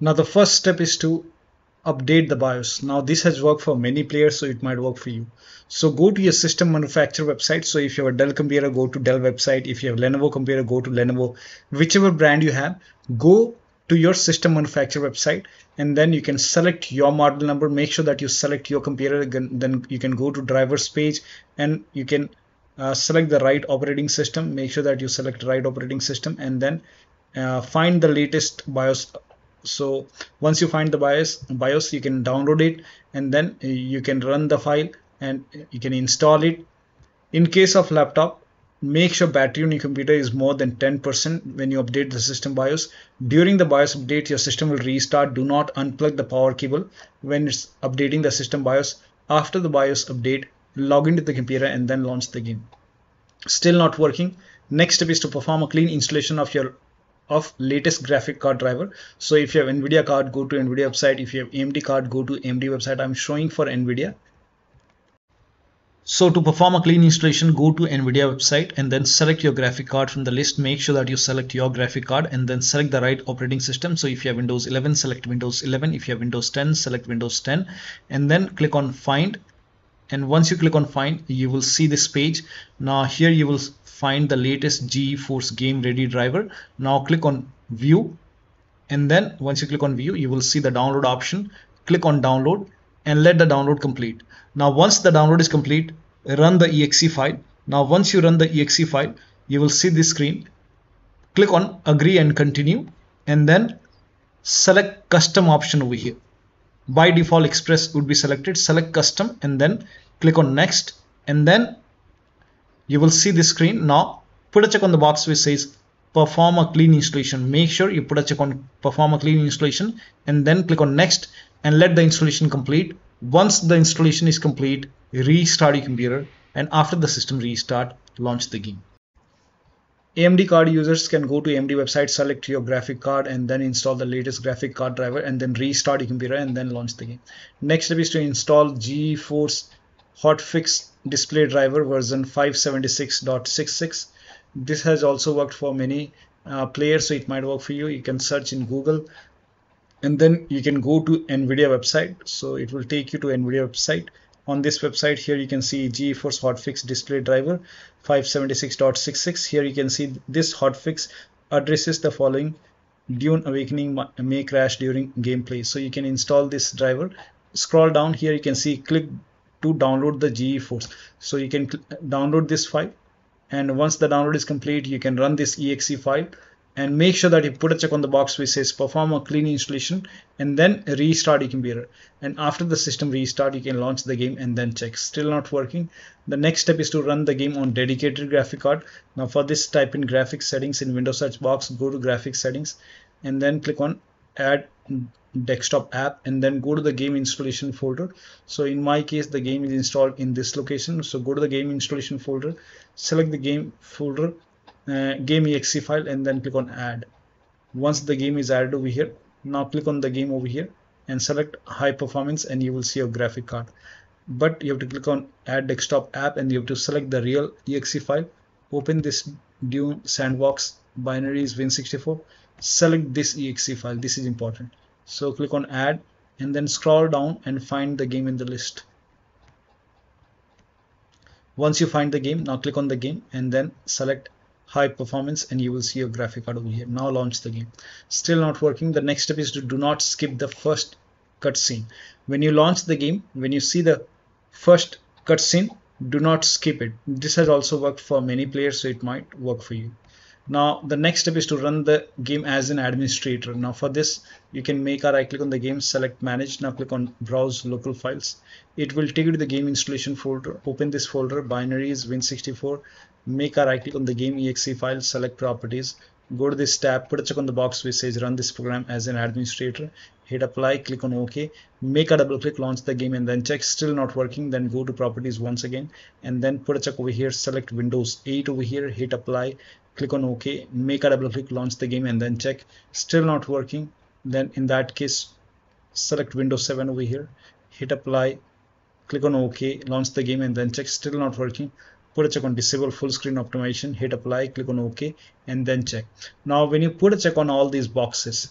Now the first step is to update the BIOS. Now this has worked for many players, so it might work for you. So go to your system manufacturer website. So if you have a Dell computer, go to Dell website. If you have Lenovo computer, go to Lenovo. Whichever brand you have, go to your system manufacturer website and then you can select your model number. Make sure that you select your computer. Then you can go to drivers page and you can uh, select the right operating system. Make sure that you select right operating system and then uh, find the latest BIOS so once you find the BIOS BIOS you can download it and then you can run the file and you can install it. In case of laptop make sure battery on your computer is more than 10% when you update the system BIOS. During the BIOS update your system will restart. Do not unplug the power cable when it's updating the system BIOS. After the BIOS update log into the computer and then launch the game. Still not working. Next step is to perform a clean installation of your of latest graphic card driver. So if you have nvidia card go to nvidia website. If you have amd card go to amd website. I'm showing for nvidia. So to perform a clean installation go to nvidia website and then select your graphic card from the list. Make sure that you select your graphic card and then select the right operating system. So if you have windows 11 select windows 11 if you have windows 10 select windows 10 and then click on find. And once you click on find you will see this page. Now here you will find the latest GeForce game ready driver. Now click on view and then once you click on view you will see the download option. Click on download and let the download complete. Now once the download is complete run the exe file. Now once you run the exe file you will see this screen. Click on agree and continue and then select custom option over here. By default express would be selected. Select custom and then click on next and then you will see the screen. Now put a check on the box which says perform a clean installation. Make sure you put a check on perform a clean installation and then click on next and let the installation complete. Once the installation is complete restart your computer and after the system restart launch the game. AMD card users can go to AMD website, select your graphic card and then install the latest graphic card driver and then restart your computer and then launch the game. Next step is to install GeForce Hotfix display driver version 576.66. This has also worked for many uh, players so it might work for you. You can search in Google and then you can go to NVIDIA website. So it will take you to NVIDIA website on this website here you can see GeForce hotfix display driver 576.66 here you can see this hotfix addresses the following Dune Awakening may crash during gameplay so you can install this driver scroll down here you can see click to download the GeForce so you can download this file and once the download is complete you can run this exe file and make sure that you put a check on the box which says perform a clean installation and then restart your computer. And after the system restart you can launch the game and then check. Still not working. The next step is to run the game on dedicated graphic card. Now for this type in graphics settings in windows search box go to graphics settings and then click on add desktop app and then go to the game installation folder. So in my case the game is installed in this location. So go to the game installation folder select the game folder uh, game exe file and then click on add. Once the game is added over here now click on the game over here and select high performance and you will see your graphic card. But you have to click on add desktop app and you have to select the real exe file. Open this dune sandbox binaries win64 select this exe file. This is important so click on add and then scroll down and find the game in the list. Once you find the game now click on the game and then select high performance and you will see your graphic card over here. Now launch the game. Still not working. The next step is to do not skip the first cutscene. When you launch the game when you see the first cutscene do not skip it. This has also worked for many players so it might work for you now the next step is to run the game as an administrator. Now for this you can make a right click on the game select manage. Now click on browse local files. It will take you to the game installation folder. Open this folder binaries win64 make a right click on the game exe file select properties. Go to this tab put a check on the box which says run this program as an administrator. Hit apply click on ok. Make a double click launch the game and then check still not working. Then go to properties once again and then put a check over here select windows 8 over here hit apply click on ok make a double click launch the game and then check. Still not working. Then in that case select windows 7 over here hit apply click on ok launch the game and then check. Still not working. Put a check on disable full screen optimization hit apply click on ok and then check. Now when you put a check on all these boxes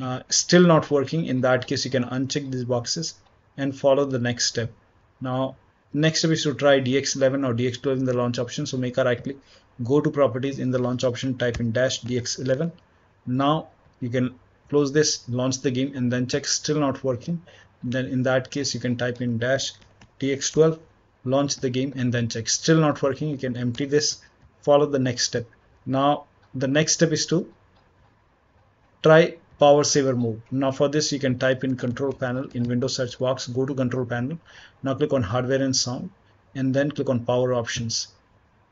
uh, still not working in that case you can uncheck these boxes and follow the next step. Now next step is to try dx11 or dx12 in the launch option. So make a right click go to properties in the launch option type in dash dx11 now you can close this launch the game and then check still not working. Then in that case you can type in dash dx12 launch the game and then check still not working. You can empty this follow the next step. Now the next step is to try power saver mode now for this you can type in control panel in windows search box. Go to control panel. Now click on hardware and sound and then click on power options.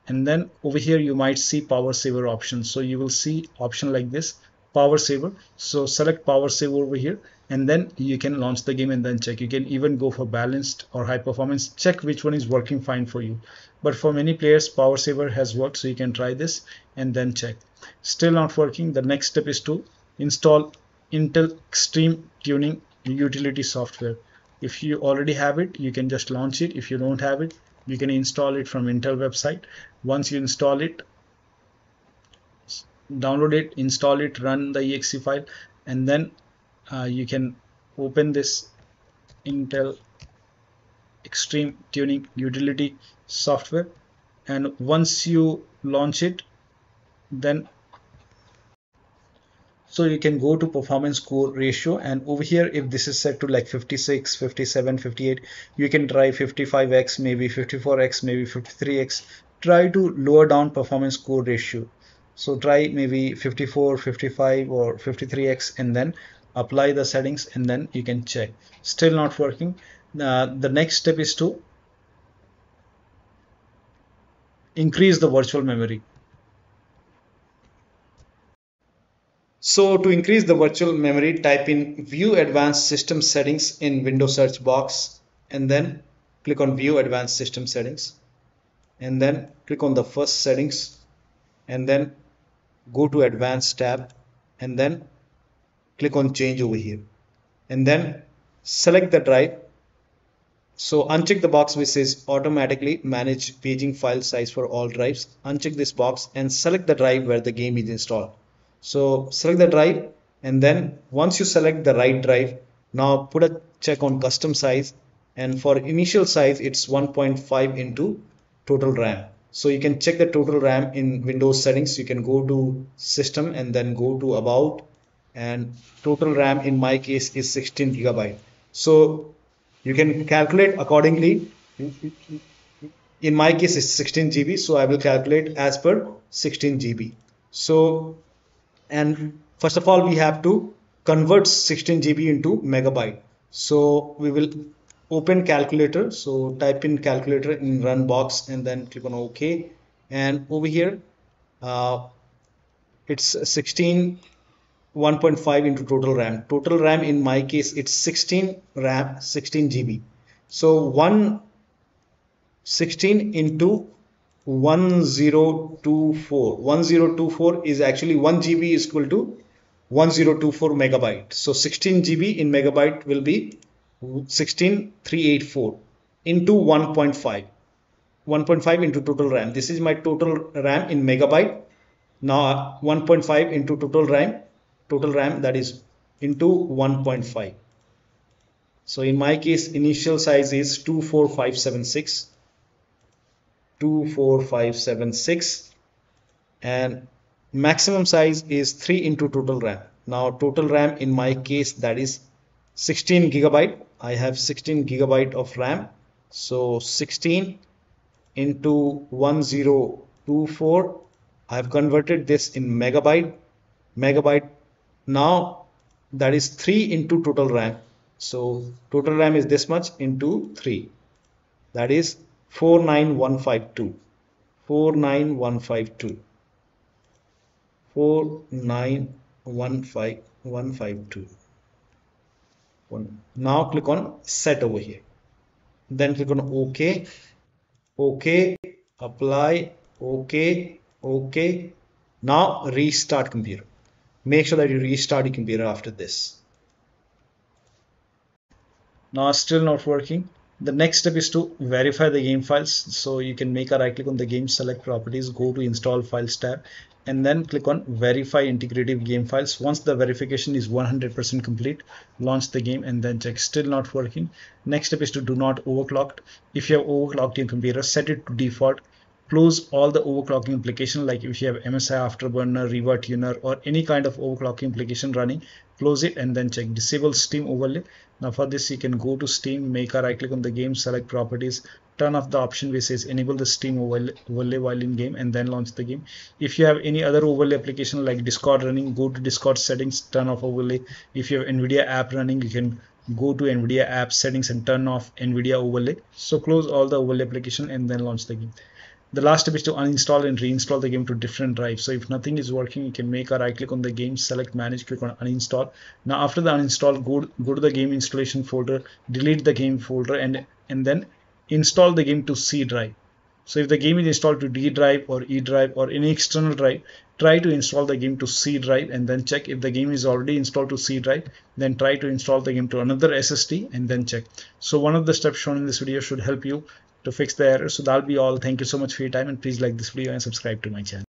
And then over here you might see power saver options. So you will see option like this power saver. So select power saver over here and then you can launch the game and then check. You can even go for balanced or high performance. Check which one is working fine for you. But for many players power saver has worked so you can try this and then check. Still not working. The next step is to install Intel Extreme Tuning utility software. If you already have it, you can just launch it. If you don't have it, you can install it from Intel website. Once you install it, download it, install it, run the exe file, and then uh, you can open this Intel Extreme Tuning utility software. And once you launch it, then so you can go to performance core ratio and over here if this is set to like 56 57 58 you can try 55x maybe 54x maybe 53x try to lower down performance core ratio. So try maybe 54 55 or 53x and then apply the settings and then you can check. Still not working. Uh, the next step is to increase the virtual memory So to increase the virtual memory, type in View Advanced System Settings in Windows search box and then click on View Advanced System Settings and then click on the first settings and then go to Advanced tab and then click on Change over here and then select the drive. So uncheck the box which says automatically manage paging file size for all drives. Uncheck this box and select the drive where the game is installed. So select the drive and then once you select the right drive, now put a check on custom size and for initial size it's 1.5 into total RAM. So you can check the total RAM in Windows settings. You can go to system and then go to about and total RAM in my case is 16 gigabyte. So you can calculate accordingly. In my case it's 16 GB. So I will calculate as per 16 GB. So and first of all we have to convert 16 GB into megabyte. So we will open calculator. So type in calculator in run box and then click on OK. And over here uh, it's 16 1.5 into total RAM. Total RAM in my case it's 16 RAM 16 GB so 1 16 into 1024 1024 is actually 1 GB is equal to 1024 megabyte. So 16 GB in megabyte will be 16384 into 1.5 1.5 into total RAM. This is my total RAM in megabyte. Now 1.5 into total RAM total RAM that is into 1.5 so in my case initial size is 24576 24576 and maximum size is 3 into total RAM. Now total RAM in my case that is 16 gigabyte. I have 16 gigabyte of RAM. So 16 into 1024 I have converted this in megabyte. Megabyte. Now that is 3 into total RAM. So total RAM is this much into 3 that is 49152 49152 4915 now click on set over here. Then click on ok. Ok. Apply. Ok. Ok. Now restart computer. Make sure that you restart your computer after this. Now still not working the next step is to verify the game files. So you can make a right click on the game select properties go to install files tab and then click on verify integrity of game files. Once the verification is 100% complete launch the game and then check. Still not working. Next step is to do not overclock if you have overclocked your computer set it to default. Close all the overclocking application like if you have MSI Afterburner, Riva Tuner or any kind of overclocking application running close it and then check disable Steam overlay. Now for this you can go to Steam make a right click on the game select properties turn off the option which says enable the Steam overlay, while in game and then launch the game. If you have any other overlay application like Discord running go to Discord settings turn off overlay. If you have NVIDIA app running you can go to NVIDIA app settings and turn off NVIDIA overlay. So close all the overlay application and then launch the game the last step is to uninstall and reinstall the game to different drives. So if nothing is working you can make a right click on the game select manage click on uninstall. Now after the uninstall go, go to the game installation folder delete the game folder and and then install the game to C drive. So if the game is installed to D drive or E drive or any external drive try to install the game to C drive and then check. If the game is already installed to C drive then try to install the game to another SSD and then check. So one of the steps shown in this video should help you to fix the error. So that'll be all. Thank you so much for your time and please like this video and subscribe to my channel